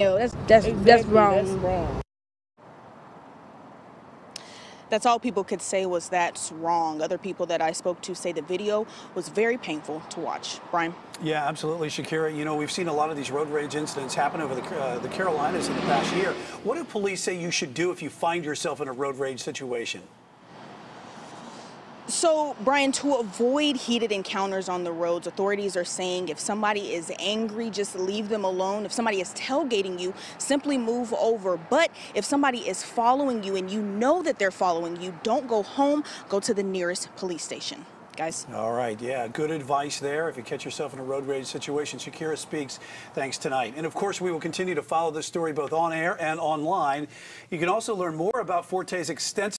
know, that's that's that's wrong. That's wrong. That's all people could say was that's wrong. Other people that I spoke to say the video was very painful to watch. Brian? Yeah, absolutely, Shakira. You know, we've seen a lot of these road rage incidents happen over the, uh, the Carolinas in the past year. What do police say you should do if you find yourself in a road rage situation? So, Brian, to avoid heated encounters on the roads, authorities are saying if somebody is angry, just leave them alone. If somebody is tailgating you, simply move over. But if somebody is following you and you know that they're following you, don't go home, go to the nearest police station. Guys? All right, yeah, good advice there. If you catch yourself in a road rage situation, Shakira speaks. Thanks tonight. And of course, we will continue to follow this story both on air and online. You can also learn more about Forte's extensive